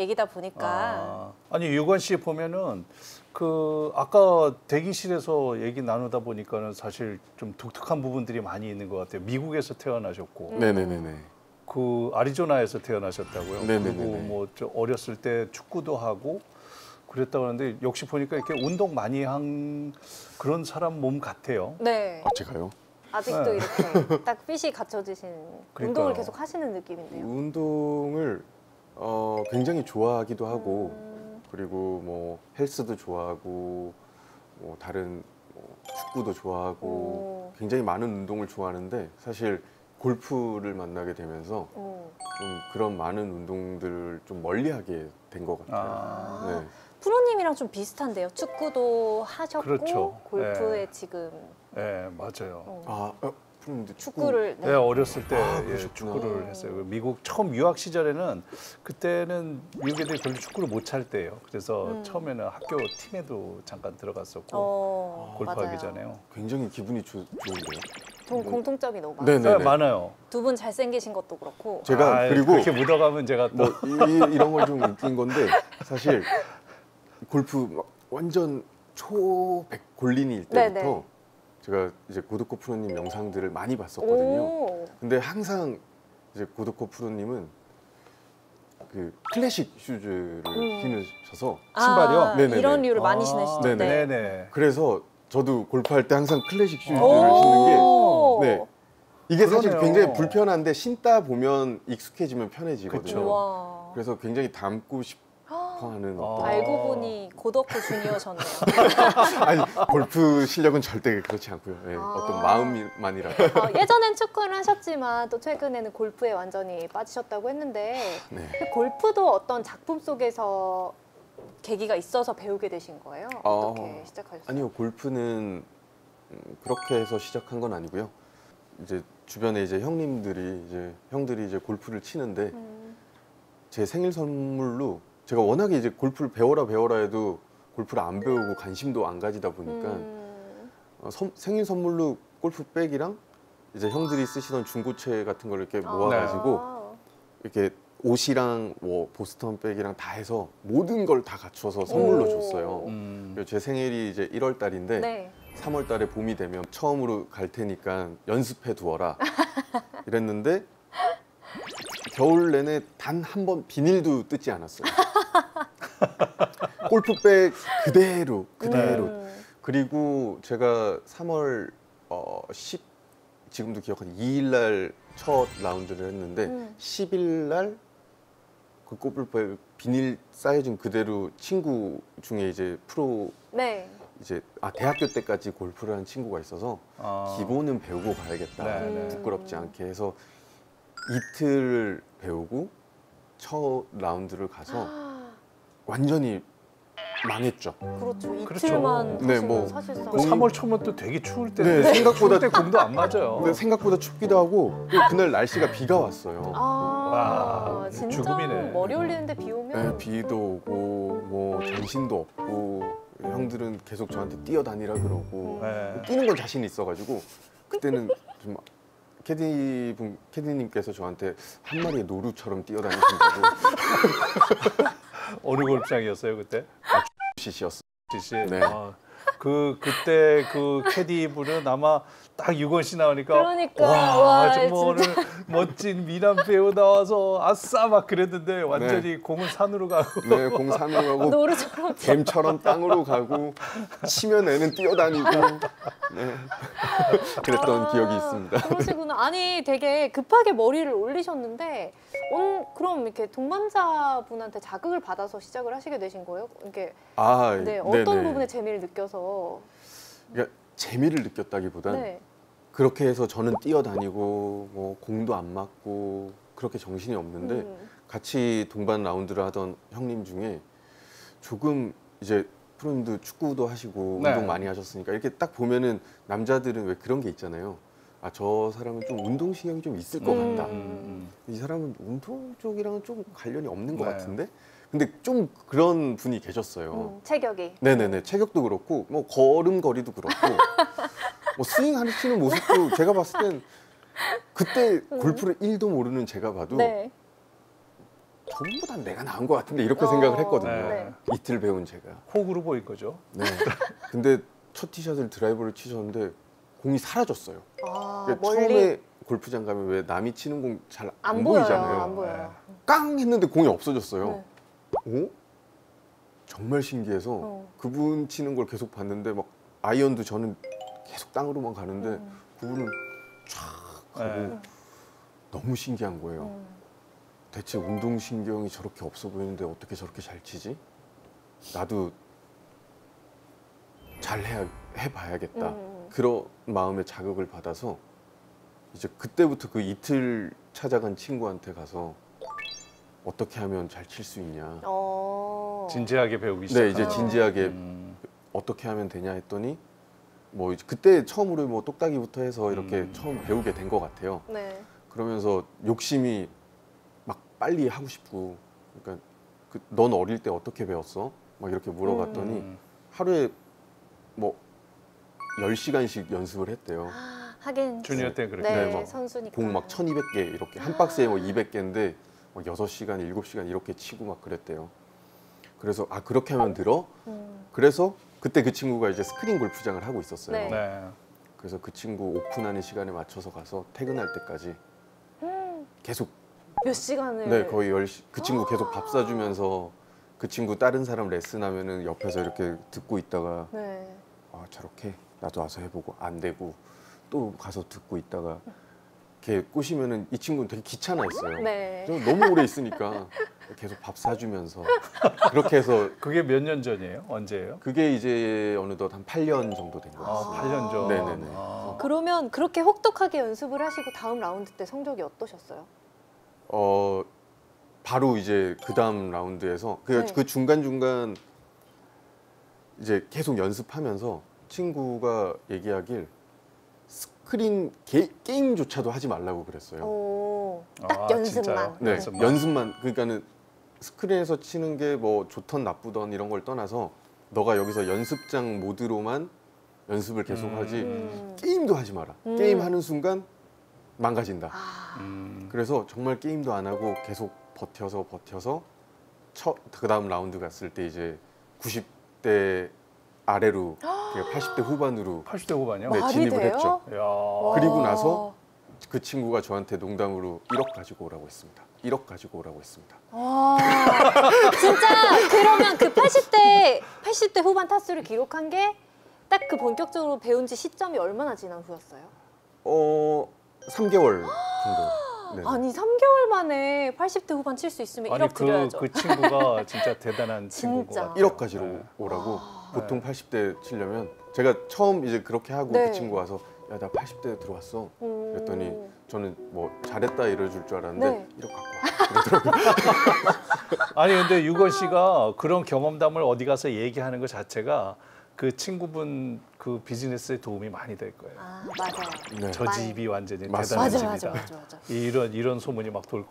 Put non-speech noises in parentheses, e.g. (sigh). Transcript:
얘기다 보니까 아, 아니 유건 씨 보면은 그 아까 대기실에서 얘기 나누다 보니까는 사실 좀 독특한 부분들이 많이 있는 것 같아요. 미국에서 태어나셨고 음. 네네네네. 그 아리조나에서 태어나셨다고요. 네네네네. 그리고 뭐저 어렸을 때 축구도 하고 그랬다고 하는데 역시 보니까 이렇게 운동 많이 한 그런 사람 몸 같아요. 네 아 제가요? 아직도 네. 이렇게 딱 핏이 갖춰지신 그러니까요. 운동을 계속 하시는 느낌인데요. 운동을 어, 굉장히 좋아하기도 하고 음, 그리고 뭐 헬스도 좋아하고 뭐 다른 뭐 축구도 좋아하고 오, 굉장히 많은 운동을 좋아하는데 사실 골프를 만나게 되면서 오. 좀 그런 많은 운동들을 좀 멀리하게 된 것 같아요. 아, 네. 프로님이랑 좀 비슷한데요. 축구도 하셨고 그렇죠. 골프에 네. 지금 네 맞아요. 어, 아, 어, 축구 축구를 네, 어렸을 때 아, 예. 축구를 했어요. 그 미국 처음 유학 시절에는 그때는 미국 애들이 별로 축구를 못 찰 때예요. 그래서 음. 처음에는 학교 팀에도 잠깐 들어갔었고 어, 골프하기 맞아요. 전에요. 굉장히 기분이 좋, 좋은데요. 동, 공통점이 너무 네, 많아요. 네. 네, 많아요. 두 분 잘생기신 것도 그렇고 제가 아, 그리고 그렇게 묻어가면 제가 또 뭐 이, 이런 걸좀 웃긴 건데 사실 골프 막 완전 초백 골린이일 때부터 네네. 제가 이제 고덕호 프로님 영상들을 많이 봤었거든요. 오, 근데 항상 이제 고덕호 프로님은 그 클래식 슈즈를 신으셔서 신발이요? 아, 네네네. 이런 류를 많이 아, 신으시는데 네네. 네네. 그래서 저도 골프할 때 항상 클래식 슈즈를 오. 신는 게 네. 이게 사실 그러네요. 굉장히 불편한데 신다 보면 익숙해지면 편해지거든요. 그쵸. 그래서 굉장히 닮고 싶어 하는 어떤 아. 알고 보니 고덕후 주니어셨네요. (laughs) 아니 골프 실력은 절대 그렇지 않고요. 예, 아. 어떤 마음만이라도. 어, 예전엔 축구를 하셨지만 또 최근에는 골프에 완전히 빠지셨다고 했는데 네. 골프도 어떤 작품 속에서 계기가 있어서 배우게 되신 거예요? 어떻게 어, 시작하셨어요? 아니요 골프는 음, 그렇게 해서 시작한 건 아니고요. 이제 주변에 이제 형님들이 이제 형들이 이제 골프를 치는데 음, 제 생일 선물로 제가 워낙에 이제 골프를 배워라 배워라 해도 골프를 안 배우고 관심도 안 가지다 보니까 음, 어, 선- 생일 선물로 골프백이랑 이제 형들이 쓰시던 중고체 같은 걸 이렇게 아. 모아가지고 이렇게 옷이랑 뭐 보스턴 백이랑 다 해서 모든 걸 다 갖춰서 선물로 오. 줬어요. 음. 제 생일이 이제 1월 달인데 네. 3월 달에 봄이 되면 처음으로 갈 테니까 연습해 두어라. 이랬는데 겨울 내내 단 한 번 비닐도 뜯지 않았어요. (laughs) 골프백 그대로 그대로. 음, 그리고 제가 3월 어, 10 지금도 기억하는 2일 날 첫 라운드를 했는데 음. 10일 날 그 골프백 비닐 쌓여진 그대로 친구 중에 이제 프로 네. 이제 아 대학교 때까지 골프를 한 친구가 있어서 아. 기본은 배우고 가야겠다 네, 네. 부끄럽지 않게 해서 이틀 배우고 첫 라운드를 가서 완전히 망했죠. 그렇죠. 그렇죠. 이틀만 네, 사실은 뭐, 사실상 그 3월 초면 또 되게 추울 때 네, 생각보다 때 공도 안 맞아요. 근데 생각보다 춥기도 하고 또 그날 날씨가 비가 왔어요. 아, 와, 진짜 죽음이네. 머리 올리는데 비 오면 네, 비도 오고 뭐 정신도 없고 형들은 계속 저한테 뛰어다니라 그러고 네. 뛰는 건 자신 있어가지고 그때는 좀 캐디 분 캐디님께서 저한테 한 마리의 노루처럼 뛰어다니신다고 (laughs) 어느 골프장이었어요 그때? 시시였어. 씨. 네. 아, 그 그때 그 캐디 분은 아마 딱 유건 씨 나오니까 그러니까, 와, 와, 정말 오늘. (laughs) 멋진 미남 배우 나와서 아싸 막 그랬는데 완전히 공은 산으로 가고 네, 공 산으로 가고 노루처럼 뱀처럼 땅으로 가고 치면 애는 뛰어다니고 (laughs) 네. 그랬던 아, 기억이 있습니다. 그러시구나. 아니 되게 급하게 머리를 올리셨는데 온, 그럼 이렇게 동반자분한테 자극을 받아서 시작을 하시게 되신 거예요? 이게 아, 네, 어떤 네네. 부분에 재미를 느껴서 그러니까 재미를 느꼈다기보단 네. 그렇게 해서 저는 뛰어다니고 뭐 공도 안 맞고 그렇게 정신이 없는데 음. 같이 동반 라운드를 하던 형님 중에 조금 이제 프로님도 축구도 하시고 네. 운동 많이 하셨으니까 이렇게 딱 보면은 남자들은 왜 그런 게 있잖아요. 아 저 사람은 좀 운동 신경이 좀 있을 것 음. 같다. 음, 이 사람은 운동 쪽이랑은 좀 관련이 없는 것 네. 같은데. 근데 좀 그런 분이 계셨어요. 음, 체격이 네네네 체격도 그렇고 뭐 걸음걸이도 그렇고 (laughs) 뭐 스윙 하시는 모습도 제가 봤을 땐 그때 골프를 1도 모르는 제가 봐도 네. 전부 다 내가 나은 것 같은데 이렇게 어. 생각을 했거든요. 네. 이틀 배운 제가. 호구로 보인 거죠. 네. 근데 첫 티샷을 드라이버를 치셨는데 공이 사라졌어요. 아, 그러니까 멀리 처음에 골프장 가면 왜 남이 치는 공 잘 안. 보이잖아요. 안 보여요. 깡 했는데 공이 없어졌어요. 네. 오? 정말 신기해서 어. 그분 치는 걸 계속 봤는데 막 아이언도 저는 계속 땅으로만 가는데 음. 그분은 촥 가고 네. 너무 신기한 거예요. 음. 대체 운동신경이 저렇게 없어 보이는데 어떻게 저렇게 잘 치지? 나도 잘 해, 해봐야겠다. 음. 그런 마음의 자극을 받아서 이제 그때부터 그 이틀 찾아간 친구한테 가서 어떻게 하면 잘 칠 수 있냐. 어. 진지하게 배우기 시작. 네, 이제 진지하게 음. 어떻게 하면 되냐 했더니 뭐 이제 그때 처음으로 뭐 똑딱이부터 해서 이렇게 음. 처음 배우게 된 것 같아요. 네. 그러면서 욕심이 막 빨리 하고 싶고 그러니까 그, 넌 어릴 때 어떻게 배웠어? 막 이렇게 물어봤더니 음. 하루에 뭐 10시간씩 연습을 했대요. 하긴 주니어 때 그렇게. 네, 네, 막 선수니까. 공막 1200개 이렇게 한 박스에 뭐 200개인데 막 6시간, 7시간 이렇게 치고 막 그랬대요. 그래서 아 그렇게 하면 들어? 음. 그래서 그때 그 친구가 이제 스크린 골프장을 하고 있었어요. 네. 네. 그래서 그 친구 오픈하는 시간에 맞춰서 가서 퇴근할 때까지 계속 몇 시간을 네 거의 10시 그 친구 계속 밥 사주면서 그 친구 다른 사람 레슨 하면은 옆에서 이렇게 듣고 있다가 네. 아 저렇게 나도 와서 해보고 안 되고 또 가서 듣고 있다가 이렇게 꼬시면은 이 친구는 되게 귀찮아했어요. 네. 저 너무 오래 있으니까 (laughs) 계속 밥 사주면서 그렇게 해서 그게 몇 년 전이에요? 언제예요? 그게 이제 어느덧 한 8년 정도 된것 아, 같습니다. 8년 전. 네네네. 아. 그러면 그렇게 혹독하게 연습을 하시고 다음 라운드 때 성적이 어떠셨어요? 어 바로 이제 그 다음 라운드에서 그, 네. 그 중간 중간 이제 계속 연습하면서 친구가 얘기하길 스크린 게, 게임조차도 하지 말라고 그랬어요. 오, 딱 아, 연습만. 진짜요? 네, 연습만. 연습만 그러니까는 스크린에서 치는 게 뭐 좋던 나쁘던 이런 걸 떠나서 너가 여기서 연습장 모드로만 연습을 계속하지 음. 게임도 하지 마라. 음. 게임 하는 순간 망가진다. 아, 음. 그래서 정말 게임도 안 하고 계속 버텨서 버텨서 첫 그 다음 라운드 갔을 때 이제 90대 아래로 그러니까 (gasps) 80대 후반으로 80대 후반이요? 네, 진입을 돼요? 했죠. 그리고 나서 그 친구가 저한테 농담으로 1억 가지고 오라고 했습니다. 1억 가지고 오라고 했습니다. 와, 진짜 그러면 그 80대 80대 후반 타수를 기록한 게 딱 그 본격적으로 배운 지 시점이 얼마나 지난 후였어요? 어 3개월 정도. 네. 아니 3개월 만에 80대 후반 칠 수 있으면 아니 1억 그, 드려야죠. 그 친구가 진짜 대단한 친구인 것 진짜. 같아요. 1억 가지고 네. 오라고 와. 보통 80대 치려면 제가 처음 이제 그렇게 하고 네. 그 친구 와서 야 나 80대 들어왔어. 음. 그랬더니 저는 뭐 잘했다 이래줄 줄 알았는데 네. 1억 갖고 와. (laughs) 아니 근데 유건 씨가 그런 경험담을 어디 가서 얘기하는 것 자체가 그 친구분 그 비즈니스에 도움이 많이 될 거예요. 아 맞아요. 네. 저. 집이 완전히 맞습니다. 대단한 맞아 집이다. 맞아 맞아 맞아. 이런 이런 소문이 막돌 거.